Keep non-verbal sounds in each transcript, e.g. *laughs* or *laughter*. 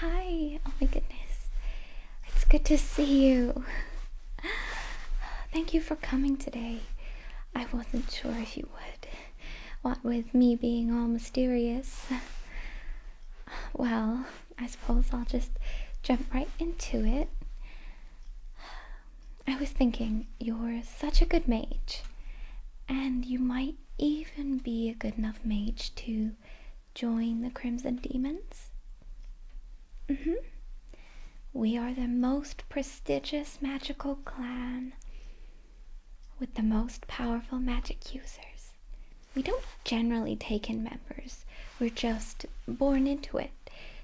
Hi. Oh my goodness. It's good to see you. Thank you for coming today. I wasn't sure if you would. What with me being all mysterious. Well, I suppose I'll just jump right into it. I was thinking, you're such a good mage, and you might even be a good enough mage to join the Crimson Demons. Mm hmm. We are the most prestigious magical clan with the most powerful magic users. We don't generally take in members, we're just born into it.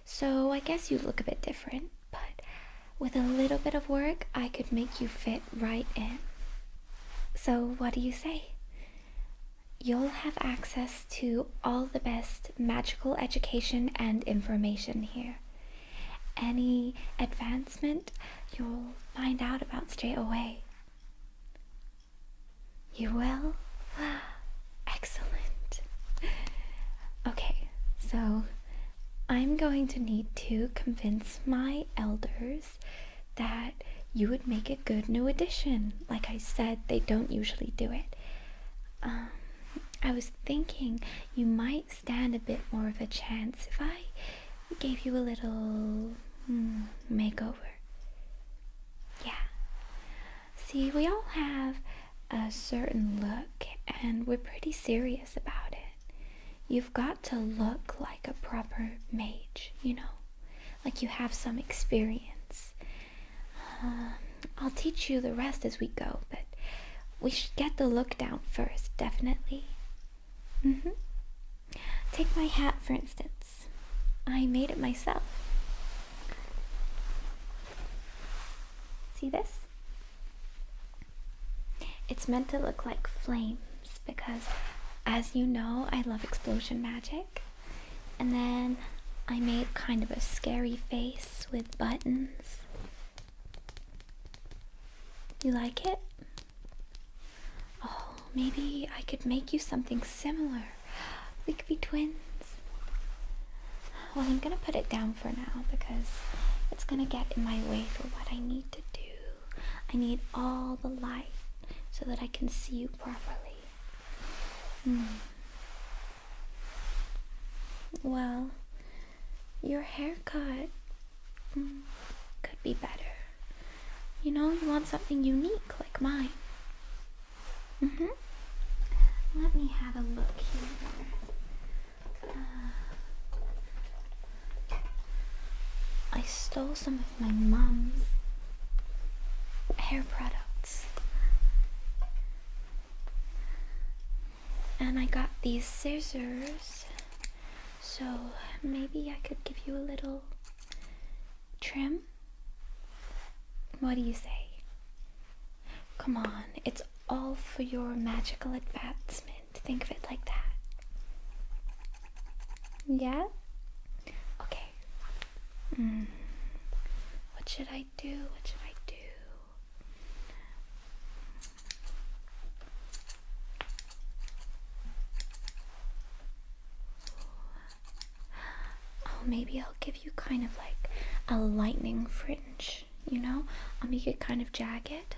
So I guess you look a bit different, but with a little bit of work, I could make you fit right in. So, what do you say? You'll have access to all the best magical education and information here. Any advancement you'll find out about straight away. You will? *gasps* Excellent. Okay, so I'm going to need to convince my elders that you would make a good new addition. Like I said, they don't usually do it. Um, I was thinking you might stand a bit more of a chance if I gave you a little hmm, makeover. Yeah. See, we all have a certain look, and we're pretty serious about it. You've got to look like a proper mage, you know, like you have some experience. Uh, I'll teach you the rest as we go, but we should get the look down first, definitely. Mm hmm. Take my hat, for instance. I made it myself. See this? It's meant to look like flames because, as you know, I love explosion magic. And then I made kind of a scary face with buttons. You like it? Oh, maybe I could make you something similar. We could be twins. Well, I'm gonna put it down for now because it's gonna get in my way for what I need to do. I need all the light so that I can see you properly. Hmm. Well, your haircut mm, could be better. You know, you want something unique like mine. Mm hmm. Let me have a look here. Uh, I stole some of my mom's hair products. And I got these scissors. So maybe I could give you a little trim. What do you say? Come on, it's all for your magical advancement. Think of it like that. Yeah? Okay. Mm. What should I do? What should I do? Oh, maybe I'll give you kind of like a lightning fringe, you know? I'll make it kind of jagged.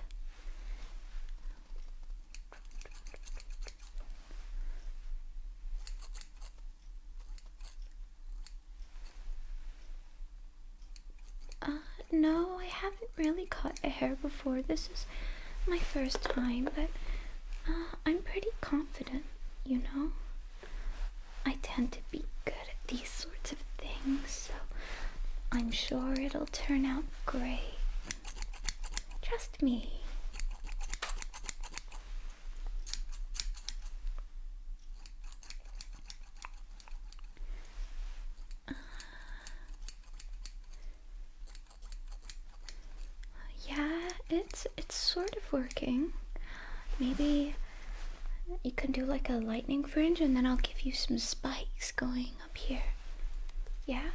Uh, no, I haven't really cut a hair before. This is my first time, but uh, I'm pretty confident, you know? I tend to be good at these sorts of so I'm sure it'll turn out great. Trust me. Uh, yeah, it's it's sort of working. Maybe you can do like a lightning fringe and then I'll give you some spikes going up here. Yeah?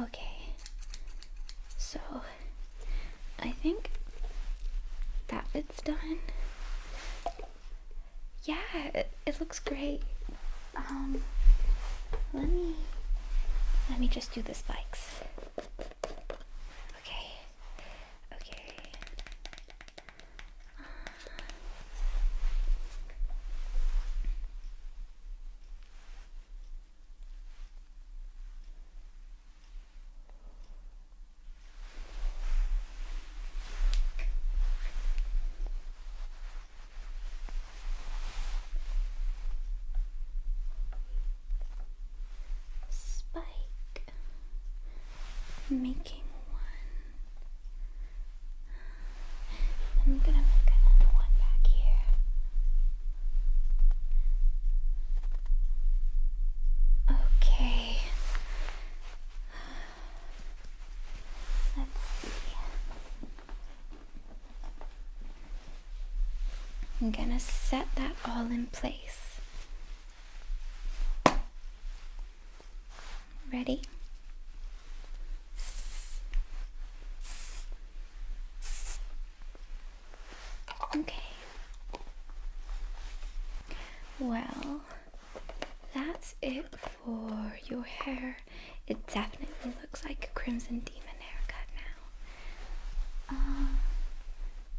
Okay. So, I think that bit's done. Yeah, it, it looks great. Um, let me let me just do the spikes. Okay. Okay. Spike. Making one. I'm gonna make another one back here. Okay. Let's see. I'm gonna set that all in place. Ready? Okay. Well, that's it for your hair. It definitely looks like a Crimson Demon haircut now. Um,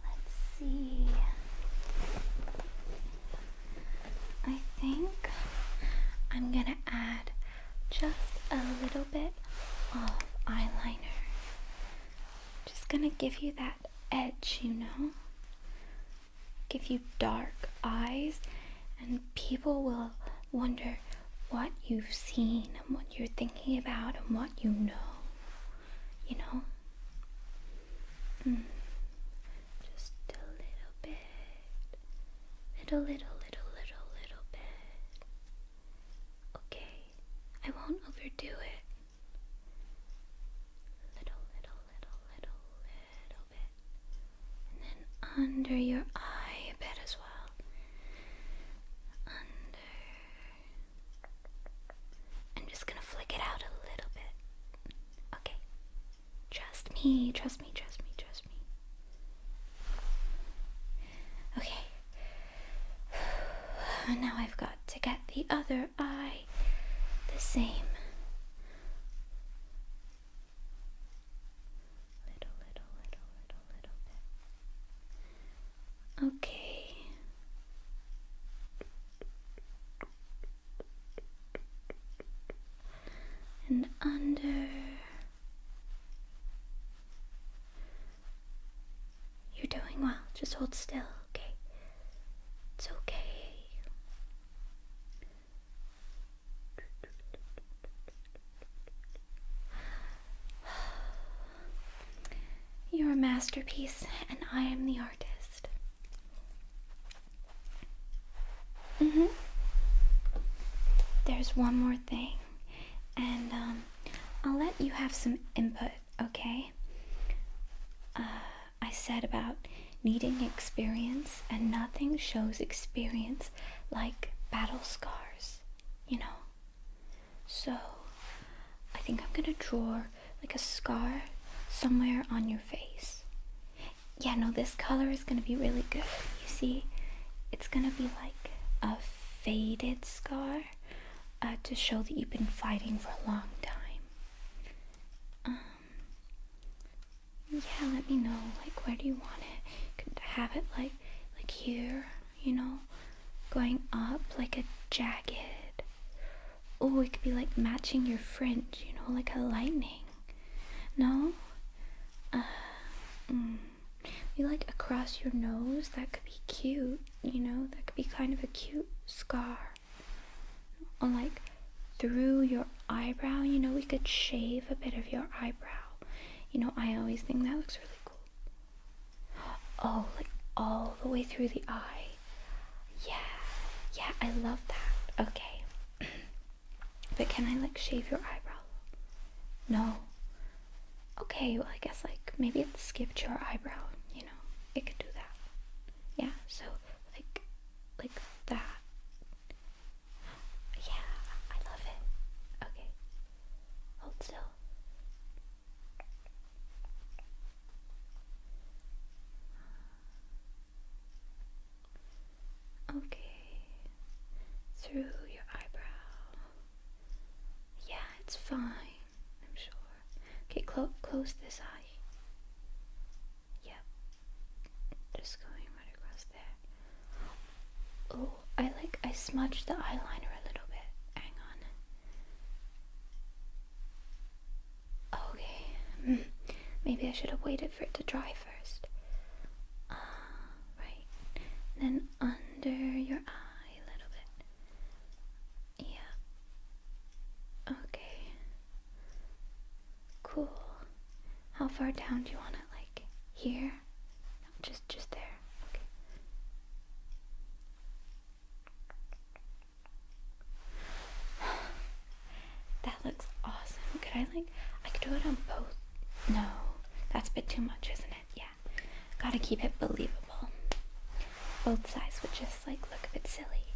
let's see. I think I'm gonna add just a little bit eyeliner. Just gonna give you that edge, you know? Give you dark eyes, and people will wonder what you've seen and what you're thinking about and what you know. You know? Mm. Just a little bit. Little, little, little, little, little bit. Okay, I won't overdo it. Little, little, little, little, little bit. And then under your eye a bit as well. Under. I'm just gonna flick it out a little bit. Okay. Trust me, trust me, trust me. Okay. Now I've got to get the other eye the same. Little, little, little, little, little bit. Okay. And under. You're doing well. Just hold still, okay? It's okay. You're a masterpiece, and I am the artist. Mm-hmm. There's one more thing, and um, I'll let you have some input, okay? Uh, I said about needing experience, and nothing shows experience like battle scars, you know? So, I think I'm gonna draw like a scar somewhere on your face. Yeah, no, this color is gonna be really good. You see, it's gonna be like a faded scar uh, to show that you've been fighting for a long time. Um, yeah, let me know. Like, where do you want it? Have it like, like here, you know, going up like a jagged. Oh, it could be like matching your fringe, you know, like a lightning. No? Uh, mm, like across your nose. That could be cute, you know, that could be kind of a cute scar. Or like through your eyebrow, you know, we could shave a bit of your eyebrow. You know, I always think that looks really. Oh, like all the way through the eye. Yeah, yeah, I love that. Okay. *clears throat* but can I like shave your eyebrow? No. Okay, well, I guess like maybe it skipped your eyebrow, you know, it could do that. Yeah, so like, like that. Yeah, I love it. Okay, hold still. Okay, through your eyebrow, It's fine, I'm sure. Okay, clo close this eye. Yep. Just going right across there. Oh, I like, I smudged the eyeliner a little bit. Hang on. Okay. Hmm. Maybe I should have waited for it to dry first. Ah, right. then under your eye a little bit. Yeah. Okay. Cool. How far down do you want it? Like here? No, just just there. Okay. that looks awesome. Could I like I could do it on both? No. That's a bit too much, isn't it? Yeah. Gotta keep it believable. Both sides would just like look a bit silly.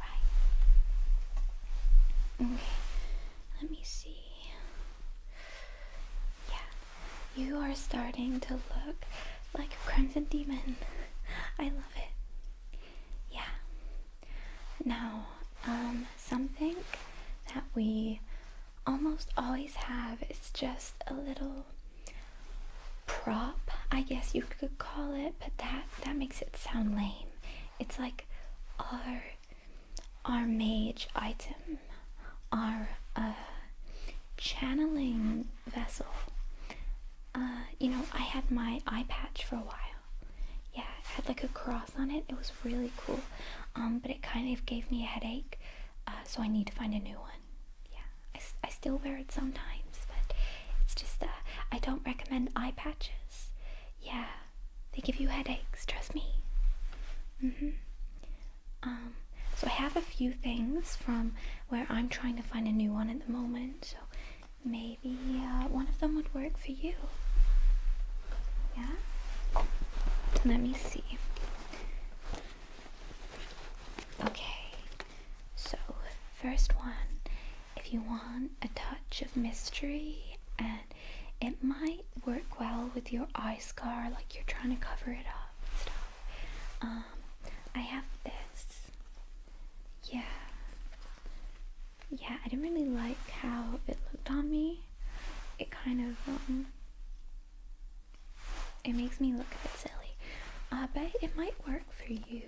Right. Okay. Let me see. Yeah. You are starting to look like a demon. I love it. Yeah. Now, um, something that we almost always have is just a little prop, I guess you could call it, but that that makes it sound lame. It's like our our mage item, our uh, channeling vessel. Uh, you know, I had my eye patch for a while. Yeah, it had like a cross on it. It was really cool. Um, but it kind of gave me a headache, uh, so I need to find a new one. Yeah, I, I still wear it sometimes, but it's just uh, I don't recommend eye patches. Yeah, they give you headaches. Trust me. Mhm. Um, so I have a few things from where I'm trying to find a new one at the moment. So maybe uh, one of them would work for you. Yeah. Let me see. Okay. So first one, if you want a touch of mystery and it might work well with your eye scar, like you're trying to cover it up and stuff. Um, I have this. Yeah. Yeah, I didn't really like how it looked on me. It kind of, um, it makes me look a bit Uh, but it might work for you.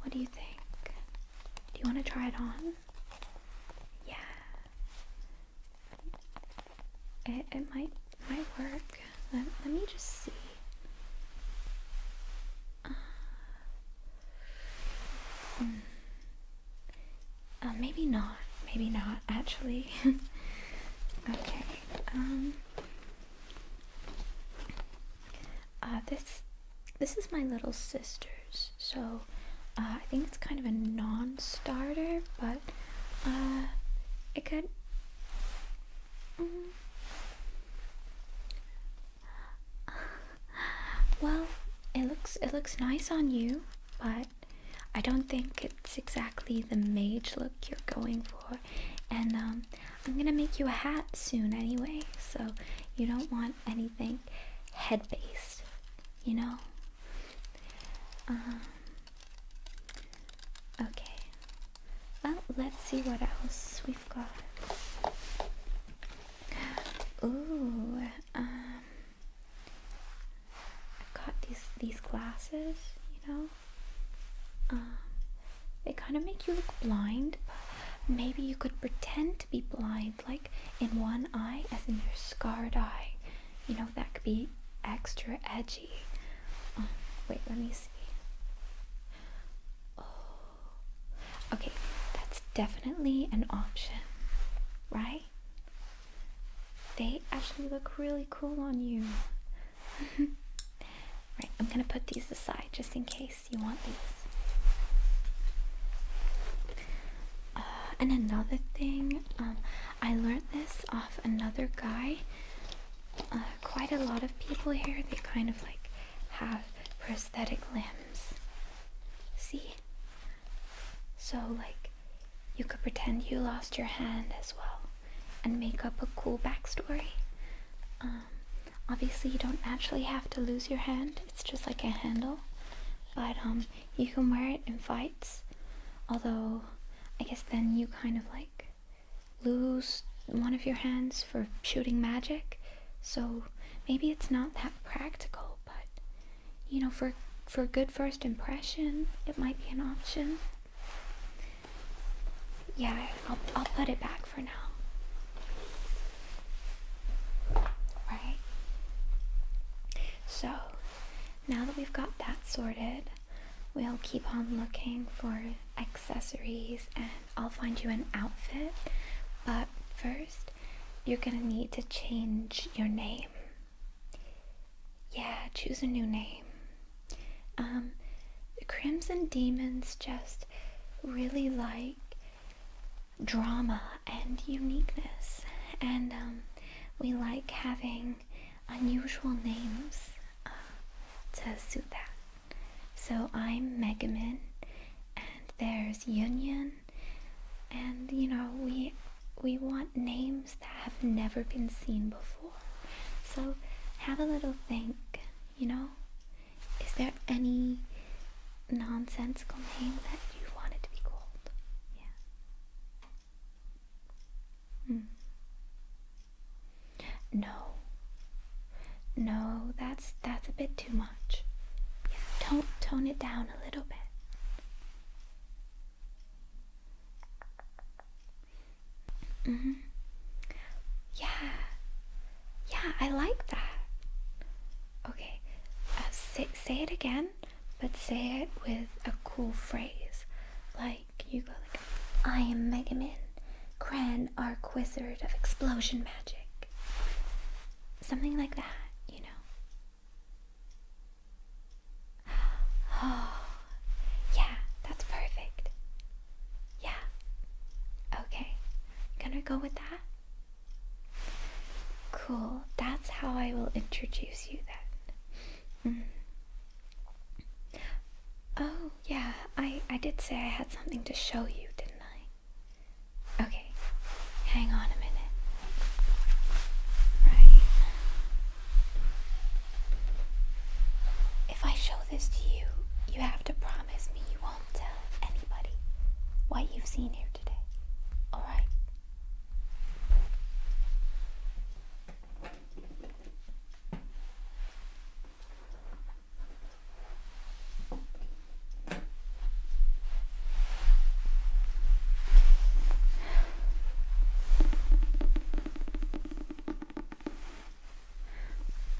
What do you think? Do you want to try it on? Yeah. It, it might might work. Let, let me just see. Uh, mm. uh, maybe not. Maybe not, actually. *laughs* okay. Um. Uh, this this is my little sister's. So, uh, I think it's kind of a non-starter, but uh, it could. Mm, *laughs* well, it looks it looks nice on you, but I don't think it's exactly the mage look you're going for. And um, I'm gonna make you a hat soon anyway, so you don't want anything head based, you know. Um, okay. Well, let's see what else we've got. *gasps* Ooh, um, I've got these these glasses, you know. Um, they kind of make you look blind, but maybe you could pretend to be blind, like in one eye, as in your scarred eye. You know, that could be extra edgy. Um, wait, let me see. Oh, okay, that's definitely an option, right? They actually look really cool on you. *laughs* right, I'm gonna put these aside just in case you want these. Uh, and another thing, um, I learned this off another guy. Uh, quite a lot of people here, they kind of like have prosthetic limbs. See? So, like, you could pretend you lost your hand as well and make up a cool backstory. Um, obviously, you don't actually have to lose your hand, it's just like a handle. But um, you can wear it in fights. Although, I guess then you kind of like lose one of your hands for shooting magic. So maybe it's not that practical, but you know, for for good first impression, it might be an option. Yeah, I'll, I'll put it back for now. Right? So, now that we've got that sorted, we'll keep on looking for accessories and I'll find you an outfit. But first, you're gonna need to change your name. Yeah, choose a new name. Um, the Crimson Demons just really like drama and uniqueness, and um, we like having unusual names uh, to suit that. So I'm Megumin, and there's Yun and you know we we want names that have never been seen before. So have a little think, you know? Is there any nonsensical name that you want it to be called? Yeah. Hmm. No. No, that's that's a bit too much. Yeah, tone tone it down a little bit. Mm-hmm. Yeah. Yeah, I like that. Okay. Uh, say, say it again, but say it with a cool phrase. Like, you go like, I am Megumin, Grand Arc Wizard of Explosion Magic. Something like that, you know. Oh, *gasps* yeah, that's perfect. Yeah. Okay. Gonna go with that? Cool. That's how I will introduce you then. Mm. Oh, yeah, I, I did say I had something to show you, didn't I? Okay, hang on a minute. Right. If I show this to you, you have to promise me you won't tell anybody what you've seen here today. Alright?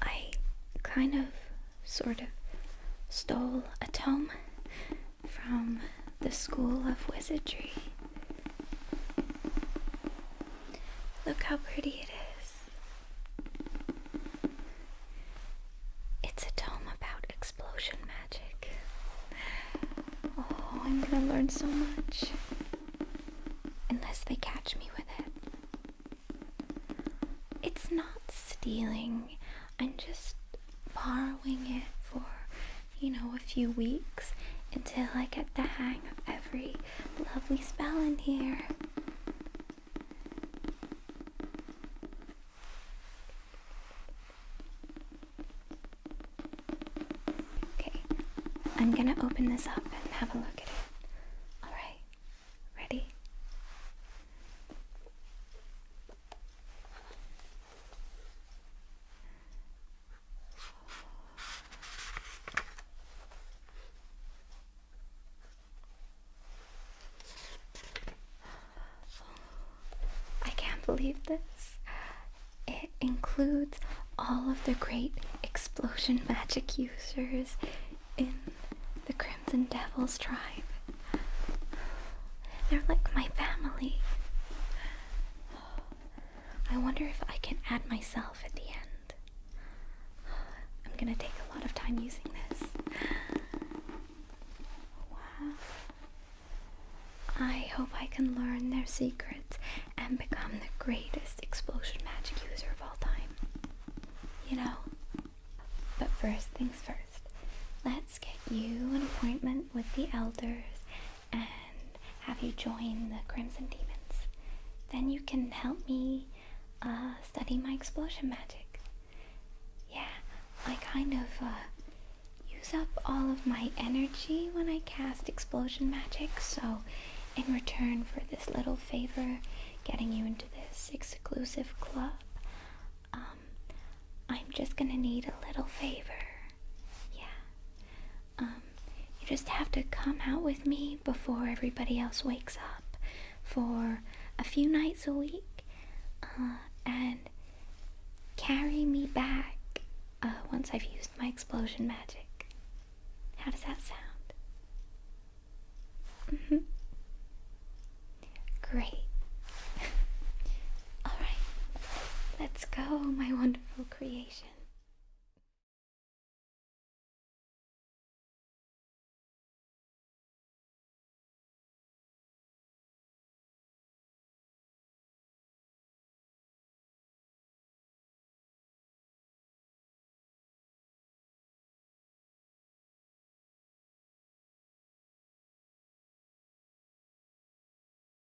I kind of, sort of, stole a tome from the School of Wizardry. Look how pretty it is. It's a tome about explosion magic. Oh, I'm gonna learn so much. Unless they catch me with it. It's not stealing, I'm just borrowing it for, you know, a few weeks until I get the hang of every lovely spell in here. Okay, I'm gonna open this up and have a look at it. Alright, ready? I can't believe this. It includes all of the great explosion magic users in the Crimson Devils tribe. They're like my family. I wonder if I can add myself at the end. I'm gonna take a lot of time using this. Wow. I hope I can learn their secrets and become the greatest explosion magic user of all time. You know? But first things first, let's get you an appointment with the elders and have you join the Crimson Demons. Then you can help me uh, study my explosion magic. Yeah, I kind of uh, use up all of my energy when I cast explosion magic, so in return for this little favor, getting you into this exclusive club, um, I'm just gonna need a little favor. Yeah. Um, you just have to come out with me before everybody else wakes up for a few nights a week uh, and carry me back uh, once I've used my explosion magic. How does that sound? Mm-hmm. Great. Let's go, my wonderful creation.